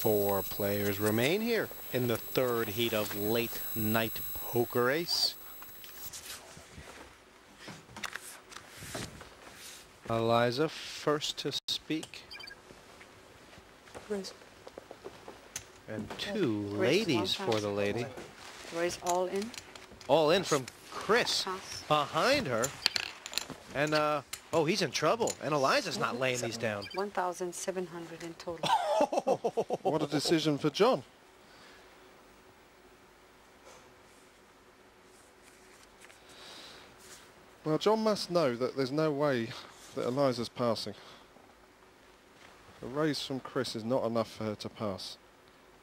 Four players remain here in the third heat of late night poker ace. Eliza first to speak. Raise, And two Raise ladies for the lady. raise all in. All in from Chris Pass. behind her. And, uh, oh, he's in trouble. And Eliza's not laying these down. 1,700 in total. What a decision for John. Well, John must know that there's no way that Eliza's passing. A raise from Chris is not enough for her to pass.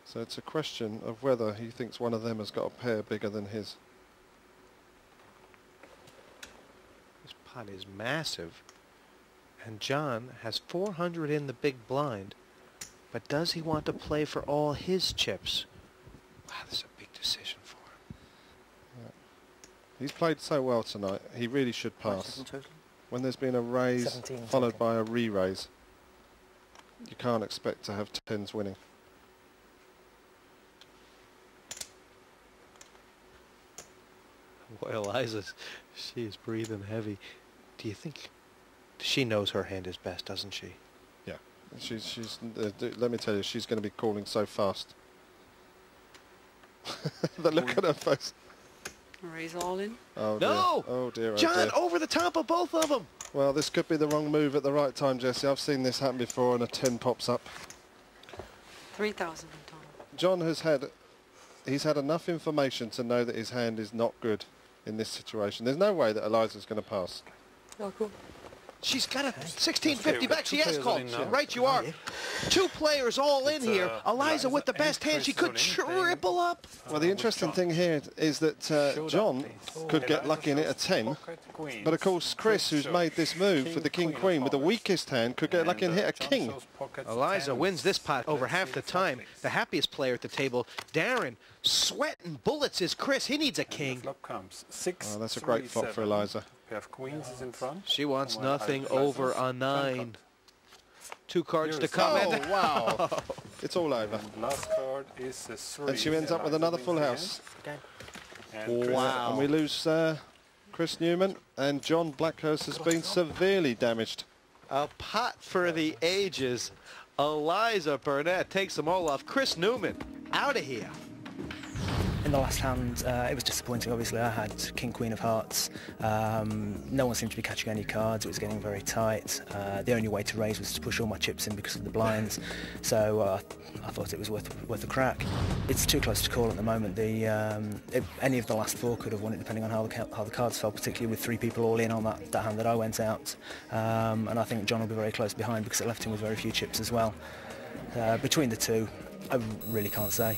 So it's a question of whether he thinks one of them has got a pair bigger than his. This pot is massive. And John has 400 in the big blind. But does he want to play for all his chips? Wow, this is a big decision for him. He's played so well tonight, he really should pass. When there's been a raise followed total. by a re-raise, you can't expect to have tens winning. Boy, Eliza, she is breathing heavy. Do you think she knows her hand is best, doesn't she? Yeah, she's she's. Uh, let me tell you, she's going to be calling so fast. the look at her face. Raise all in. Oh No! dear. Oh dear. Oh John, dear. over the top of both of them. Well, this could be the wrong move at the right time, Jesse. I've seen this happen before, and a ten pops up. 3,000 in total. John has had, he's had enough information to know that his hand is not good in this situation. There's no way that Eliza's going to pass. Oh, cool. She's got a 1650 we've back. She has called. on in now. Right, you are. Two players all in It's, here. uh, Eliza Eliza with the best hand. She could triple up. Well, the interesting thing here is that uh, John could get lucky and hit a 10, but of course Chris, who's made this move with the king-queen with the weakest hand, could get lucky and hit a king. Eliza wins this pot over half the time. The happiest player at the table, Darren, sweating bullets is Chris. He needs a king. Flop comes six. Oh, that's a great three, flop for. Eliza. We have queens is in front. She wants One nothing classes, over a nine. Two cards Here to come. the- and- Oh, wow. it's all over. And last card is a three. And she ends up with another wins full again. house. And Wow. And we lose uh, Chris Newman, and John Blackhurst has been severely damaged. A pot for the ages. Eliza Burnett takes them all off. Chris Newman, out of here. In the last hand, uh, it was disappointing. Obviously, I had King Queen of Hearts. Um, no one seemed to be catching any cards. It was getting very tight. Uh, the only way to raise was to push all my chips in because of the blinds. So uh, I thought it was worth worth a crack. It's too close to call at the moment. The um, it, any of the last four could have won it, depending on how the how the cards fell. Particularly with three people all in on that, that hand that I went out. Um, and I think John will be very close behind because it left him with very few chips as well. Uh, between the two, I really can't say.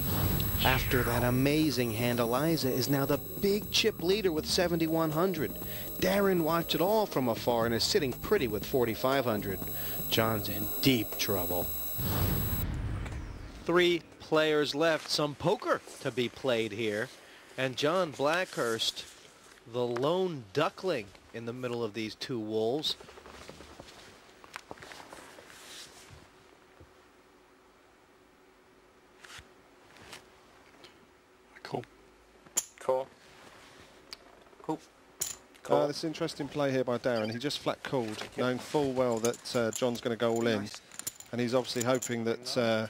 After that amazing hand, Eliza is now the big chip leader with 7,100. Darren watched it all from afar and is sitting pretty with 4,500. John's in deep trouble. Three players left, some poker to be played here. And John Blackhurst, the lone duckling in the middle of these two wolves. Cool. Cool. Uh, this interesting play here by Darren. He just flat called, knowing full well that uh, John's going to go all in. And he's obviously hoping that uh,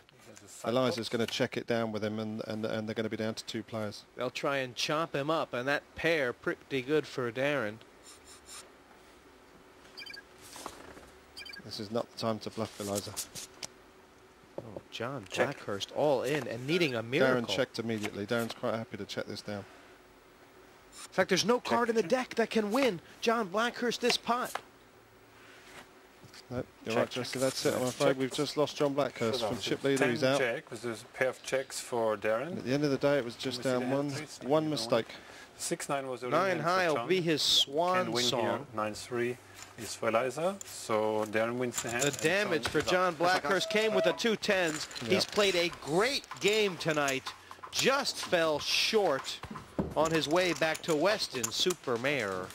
Eliza's going to check it down with him and, and, and they're going to be down to two players. They'll try and chop him up, and that pair pretty good for Darren. This is not the time to bluff Eliza. Oh, John Check. Blackhurst all in and needing a miracle. Darren checked immediately. Darren's quite happy to check this down. In fact, there's no card in the deck that can win John Blackhurst this pot. No, you're Check, right, Jesse. check. That's it. I'm Check. afraid we've just lost John Blackhurst from chip leader. He's out. check with a pair of checks for Darren. At the end of the day, it was just Let me see down the one one mistake. Six nine was the Nine high will be his Can swan win here. song. Nine three is for Eliza. So Darren wins the hand. The damage John for. John Blackhurst came with the two tens. Yeah. He's played a great game tonight. Just fell short on his way back to Weston-super-Mare.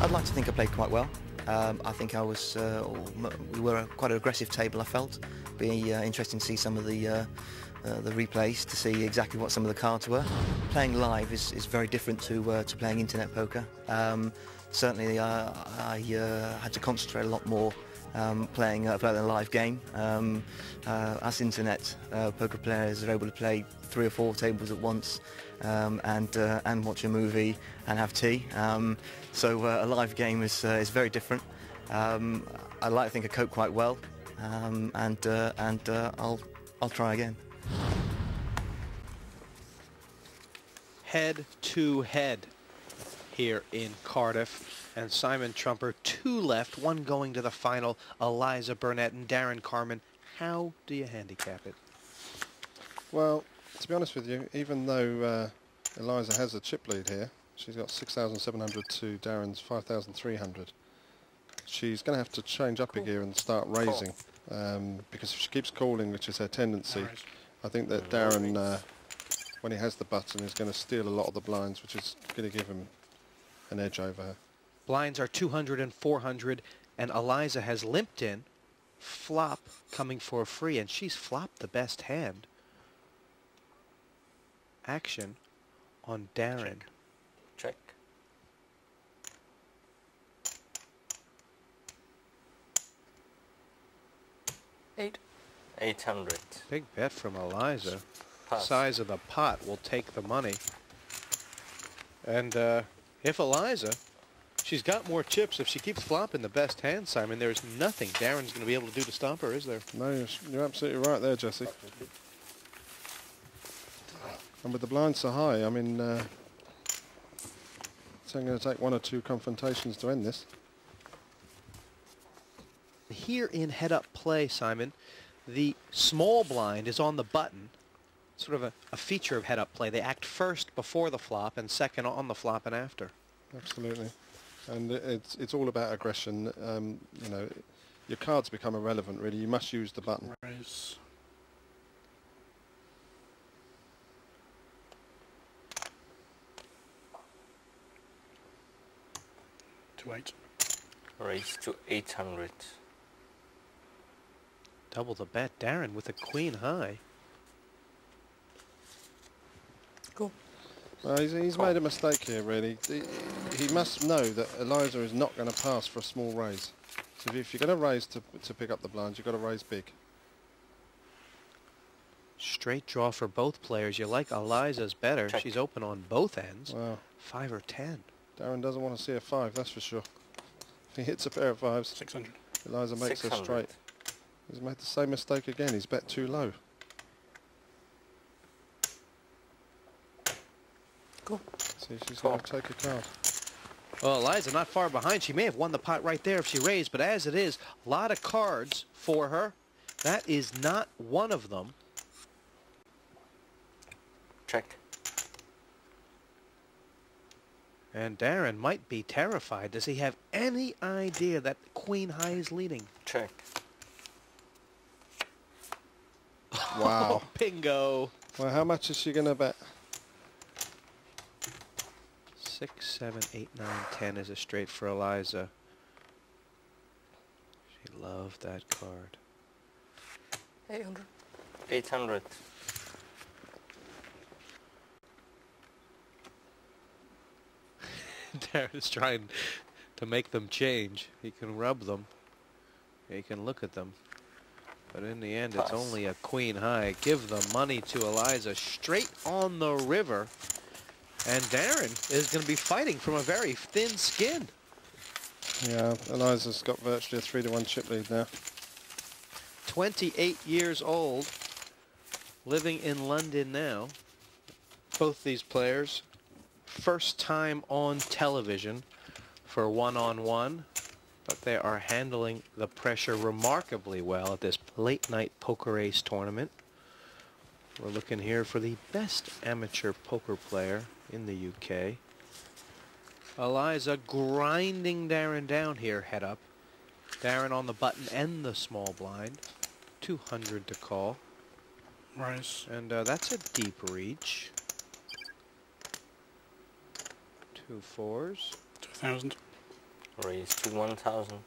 I'd like to think I played quite well. Um, I think I was, uh, we were quite an aggressive table. I felt. Be uh, interesting to see some of the. Uh, uh, the replays to see exactly what some of the cards were. Playing live is, is very different to uh, to playing internet poker. Um, certainly, uh, I uh, had to concentrate a lot more um, playing uh, playing a live game. Um, uh, us internet uh, poker players are able to play three or four tables at once um, and uh, and watch a movie and have tea. Um, so uh, a live game is is very different. Um, I like to think I cope quite well, um, and and I'll I'll try again. Head to head here in Cardiff. And Simon Trumper, two left, one going to the final. Eliza Burnett and Darren Carmen. How do you handicap it? Well, to be honest with you, even though uh, Eliza has a chip lead here, she's got 6,700 to Darren's 5,300. She's going to have to change up a gear and start raising. Um, because if she keeps calling, which is her tendency, I think that Darren, uh, when he has the button, is going to steal a lot of the blinds, which is going to give him an edge over her. Blinds are 200 and 400, and Eliza has limped in. Flop coming for free, and she's flopped the best hand. Action on Darren. Check. Eight. 800. Big bet from Eliza. Pass. Size of the pot will take the money. And uh, if Eliza, she's got more chips. If she keeps flopping the best hand, Simon, there's nothing Darren's going to be able to do to stop her, is there? No, you're, you're absolutely right there, Jesse. And with the blinds so high, I mean, uh, it's only going to take one or two confrontations to end this. Here in head-up play, Simon, the small blind is on the button. Sort of a, a feature of head-up play. They act first before the flop and second on the flop and after. Absolutely. And it's it's all about aggression. Um, you know, your cards become irrelevant. Really, you must use the button. Raise. To eight. Raise to 800. Double the bet. Darren with a queen high. Cool. Well, he's, he's made a mistake here. Really, he, he must know that Eliza is not going to pass for a small raise. So if you're going to raise to to pick up the blinds, you've got to raise big. Straight draw for both players. You like Eliza's better. Check. She's open on both ends. Wow. Five or ten. Darren doesn't want to see a five, that's for sure. If he hits a pair of fives, 600. Eliza makes a 600. straight. He's made the same mistake again. He's bet too low. Go. See, she's Call. going to take a card. Well, Eliza not far behind. She may have won the pot right there if she raised, but as it is, a lot of cards for her. That is not one of them. Check. And Darren might be terrified. Does he have any idea that Queen High is leading? Check. Wow. Bingo. well, how much is she going to bet? Six, seven, eight, nine, ten is a straight for Eliza. She loved that card. Eight hundred. 800. Darren's trying to make them change. He can rub them. He can look at them. But in the end, it's only a queen high. Give the money to Eliza straight on the river. And Darren is going to be fighting from a very thin skin. Yeah, Eliza's got virtually a three to one chip lead now. 28 years old, living in London now. Both these players, first time on television for one-on-one, but they are handling the pressure remarkably well at this late-night poker ace tournament. We're looking here for the best amateur poker player in the UK. Eliza grinding Darren down here, head up. Darren on the button and the small blind. 200 to call. Raise. And uh, that's a deep reach. Two fours. 2000. Raise to 1000.